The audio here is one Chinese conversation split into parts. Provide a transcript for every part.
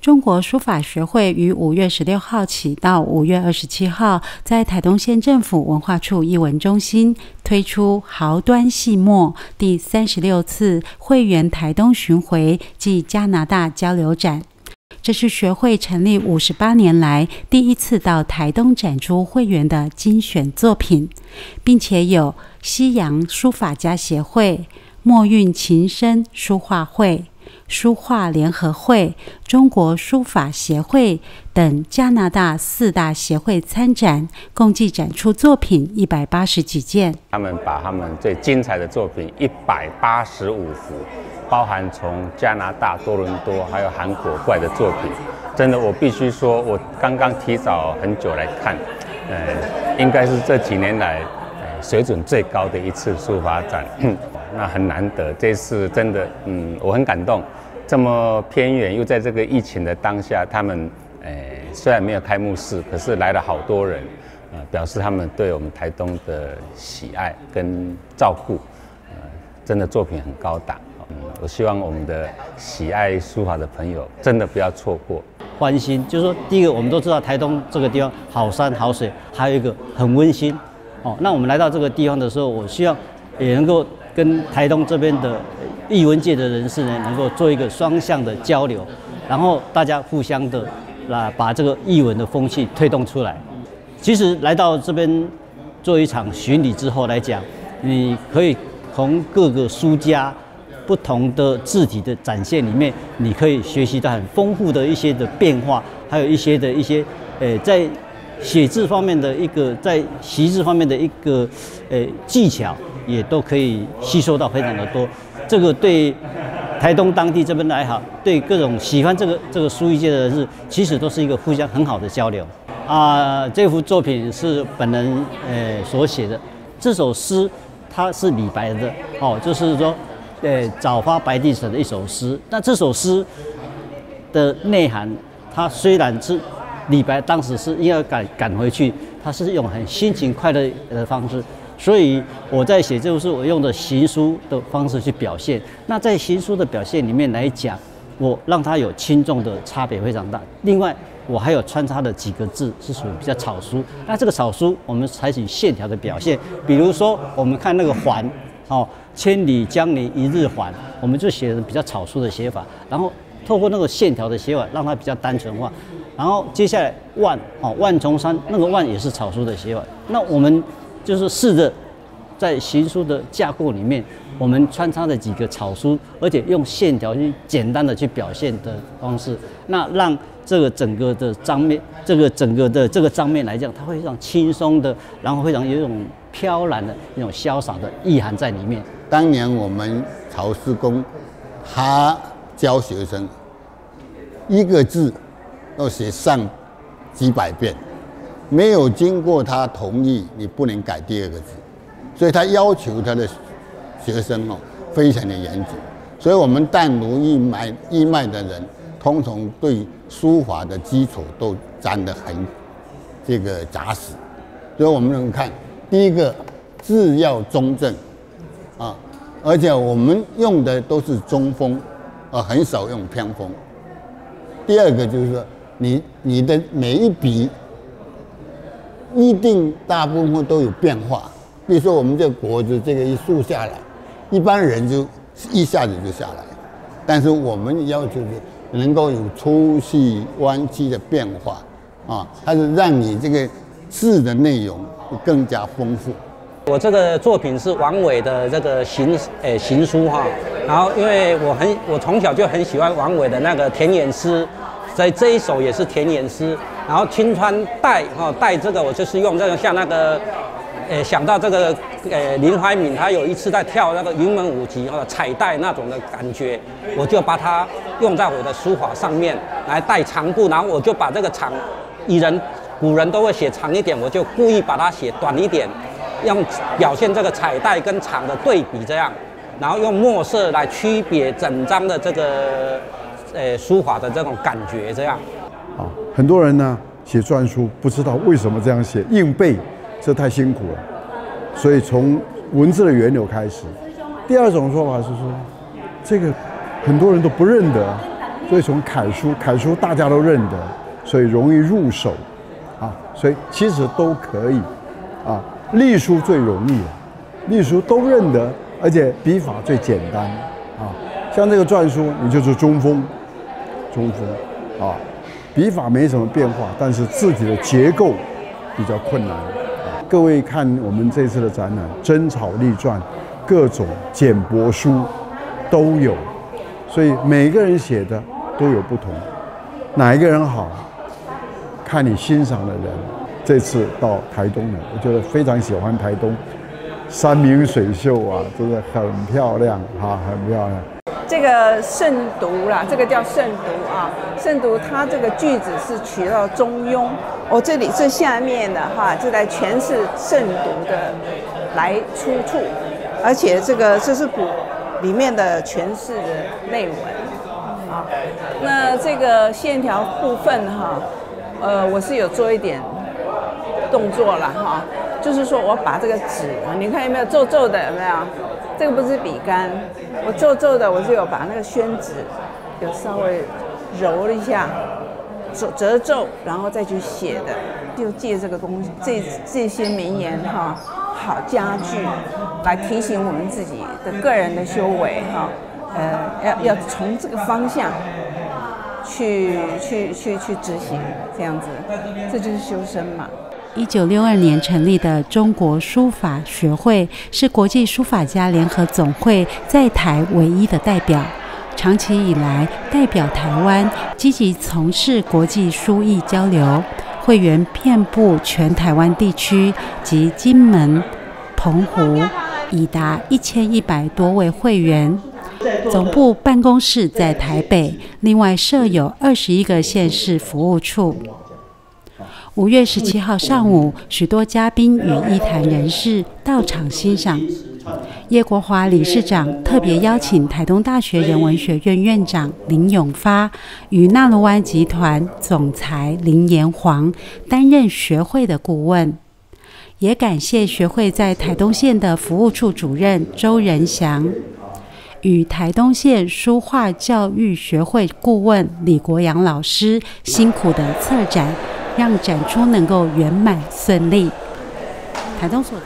中国书法学会于五月十六号起到五月二十七号，在台东县政府文化处艺文中心推出“豪端细墨”第三十六次会员台东巡回暨加拿大交流展。这是学会成立五十八年来第一次到台东展出会员的精选作品，并且有西洋书法家协会、墨韵琴声书画会。书画联合会、中国书法协会等加拿大四大协会参展，共计展出作品一百八十几件。他们把他们最精彩的作品一百八十五幅，包含从加拿大多伦多还有韩国过来的作品，真的我必须说，我刚刚提早很久来看，呃，应该是这几年来水准最高的一次书法展，那很难得，这次真的，嗯，我很感动。这么偏远，又在这个疫情的当下，他们，诶，虽然没有开幕式，可是来了好多人，呃，表示他们对我们台东的喜爱跟照顾，呃，真的作品很高档。嗯，我希望我们的喜爱书法的朋友，真的不要错过。欢心，就是说，第一个，我们都知道台东这个地方好山好水，还有一个很温馨。哦，那我们来到这个地方的时候，我希望也能够跟台东这边的。艺文界的人士呢，能够做一个双向的交流，然后大家互相的来把这个艺文的风气推动出来。其实来到这边做一场巡礼之后来讲，你可以从各个书家不同的字体的展现里面，你可以学习到很丰富的一些的变化，还有一些的一些呃在写字方面的一个在习字方面的一个呃技巧，也都可以吸收到非常的多。这个对台东当地这边来好，对各种喜欢这个这个书艺界的人士，其实都是一个互相很好的交流啊。这幅作品是本人呃所写的，这首诗它是李白的哦，就是说呃早发白帝城的一首诗。那这首诗的内涵，它虽然是李白当时是要赶赶回去，他是用很心情快乐的方式。所以我在写这部书，我用的行书的方式去表现。那在行书的表现里面来讲，我让它有轻重的差别非常大。另外，我还有穿插的几个字是属于比较草书。那这个草书，我们采取线条的表现，比如说我们看那个环，哦，千里江陵一日还，我们就写的比较草书的写法。然后透过那个线条的写法，让它比较单纯化。然后接下来万，哦，万重山那个万也是草书的写法。那我们。就是试着在行书的架构里面，我们穿插了几个草书，而且用线条去简单的去表现的方式，那让这个整个的章面，这个整个的这个章面来讲，它会非常轻松的，然后非常有一种飘然的一种潇洒的意涵在里面。当年我们曹师公他教学生一个字要写上几百遍。没有经过他同意，你不能改第二个字，所以他要求他的学生哦，非常的严谨。所以，我们淡如义脉义脉的人，通常对书法的基础都粘得很这个扎实。所以我们能看，第一个字要中正啊，而且我们用的都是中锋，啊，很少用偏锋。第二个就是说，你你的每一笔。一定大部分都有变化，比如说我们这果子这个一竖下来，一般人就一下子就下来，但是我们要求是能够有粗细弯曲的变化，啊，它是让你这个字的内容更加丰富。我这个作品是王伟的这个行诶行书哈，然后因为我很我从小就很喜欢王伟的那个田园诗。所以这一首也是田园诗，然后青川带哈带这个，我就是用这个像那个，呃想到这个呃林怀民他有一次在跳那个云门舞集或者彩带那种的感觉，我就把它用在我的书法上面来带长布，然后我就把这个长，以人古人都会写长一点，我就故意把它写短一点，用表现这个彩带跟长的对比这样，然后用墨色来区别整张的这个。呃，书法的这种感觉，这样，很多人呢写篆书不知道为什么这样写，硬背这太辛苦了，所以从文字的源流开始。第二种说法是说，这个很多人都不认得，所以从楷书，楷书大家都认得，所以容易入手，啊，所以其实都可以，啊，隶书最容易，隶书都认得，而且笔法最简单，啊，像这个篆书，你就是中锋，中锋，啊，笔法没什么变化，但是字体的结构比较困难。各位看我们这次的展览，真草隶篆，各种简帛书都有，所以每个人写的都有不同，哪一个人好，看你欣赏的人。这次到台东了，我觉得非常喜欢台东，山明水秀啊，真的很漂亮哈，很漂亮。这个慎独啦，这个叫慎独啊，慎独它这个句子是取到中庸。我这里最下面的哈，就来诠释慎独的来出处，而且这个这是古里面的诠释的内文啊。那这个线条部分哈，呃，我是有做一点动作了哈，就是说我把这个纸，你看有没有皱皱的，有没有？这个不是笔杆，我皱皱的，我就有把那个宣纸有稍微揉了一下，折折皱，然后再去写的，就借这个东西，这这些名言哈，好家具来提醒我们自己的个人的修为哈，呃，要要从这个方向去去去去执行，这样子，这就是修身嘛。一九六二年成立的中国书法学会是国际书法家联合总会在台唯一的代表，长期以来代表台湾积极从事国际书艺交流，会员遍布全台湾地区及金门、澎湖，已达一千一百多位会员。总部办公室在台北，另外设有二十一个县市服务处。五月十七号上午，许多嘉宾与艺坛人士到场欣赏。叶国华理事长特别邀请台东大学人文学院院长林永发与纳罗湾集团总裁林延煌担任学会的顾问，也感谢学会在台东县的服务处主任周仁祥与台东县书画教育学会顾问李国阳老师辛苦的策展。让展出能够圆满顺利。台东所。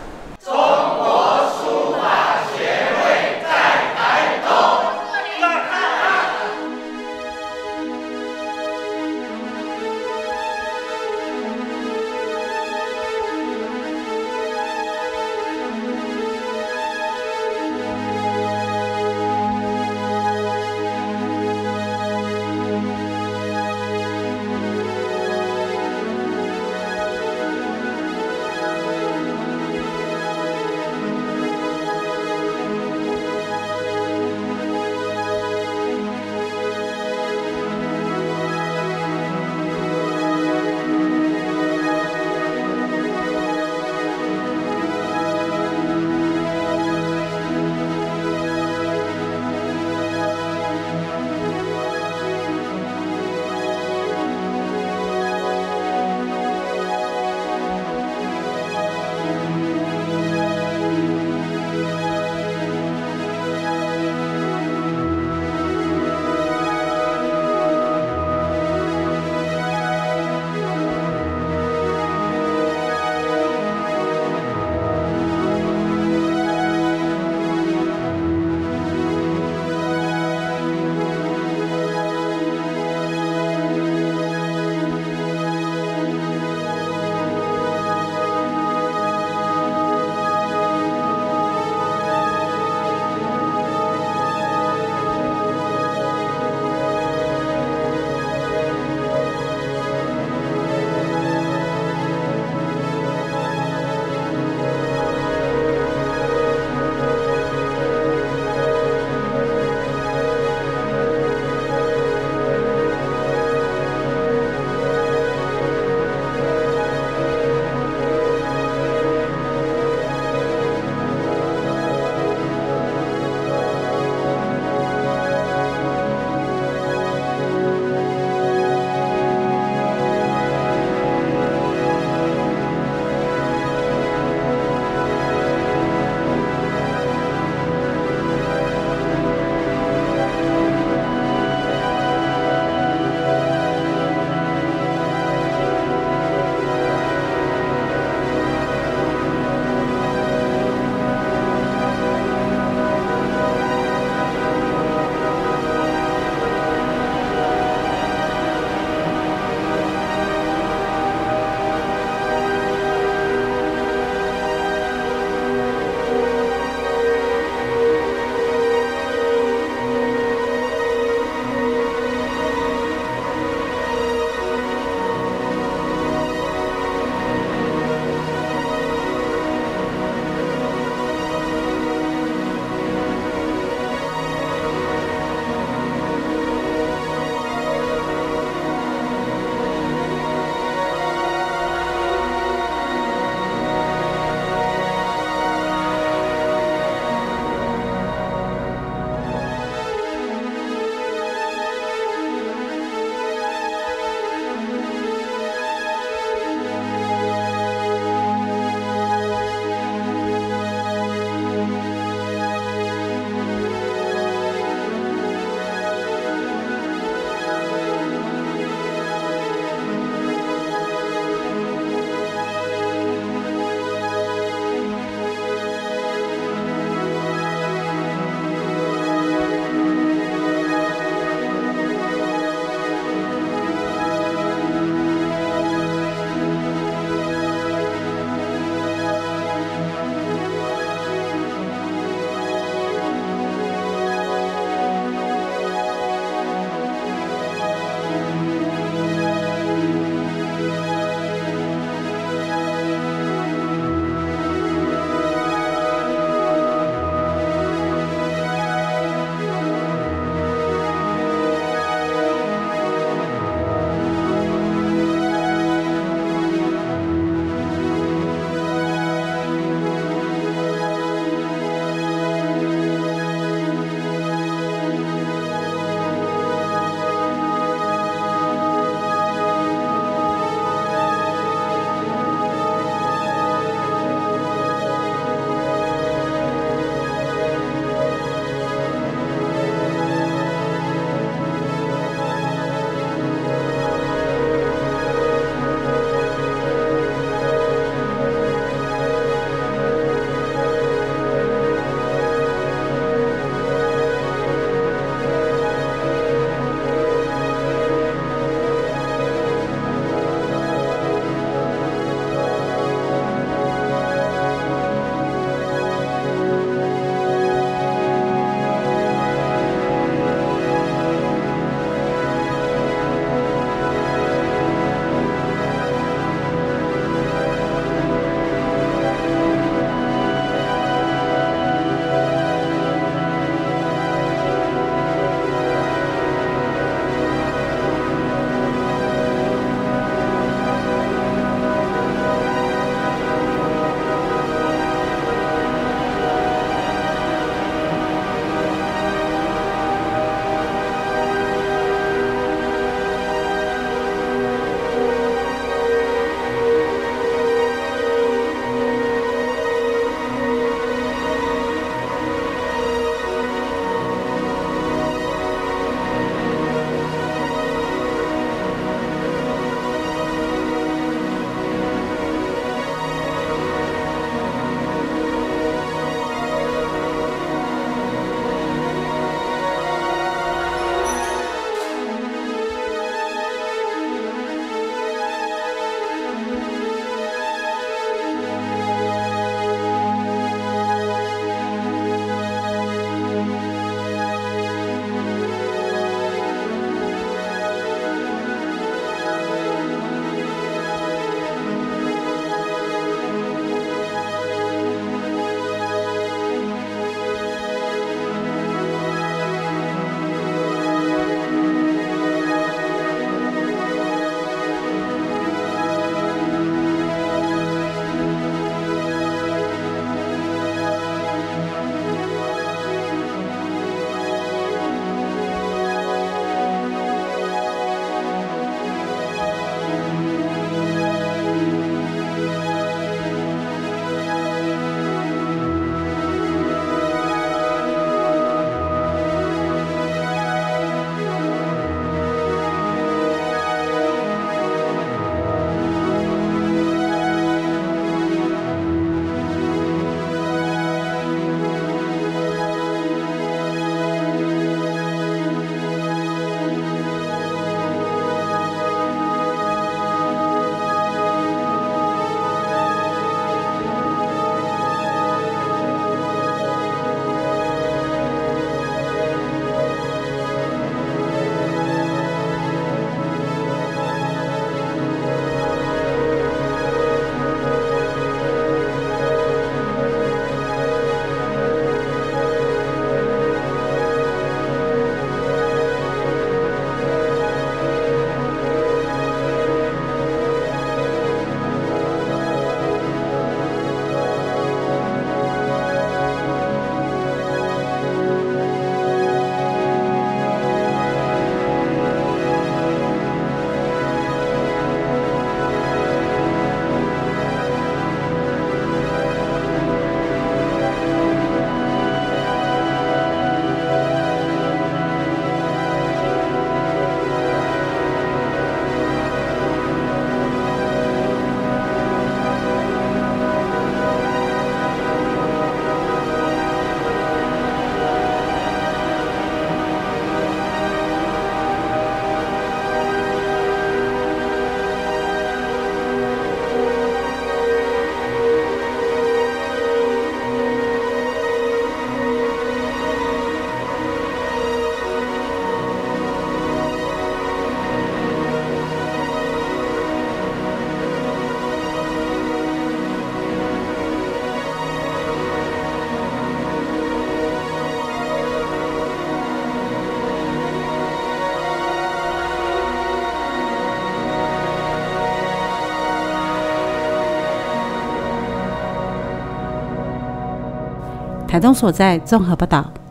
台东所在综合报道。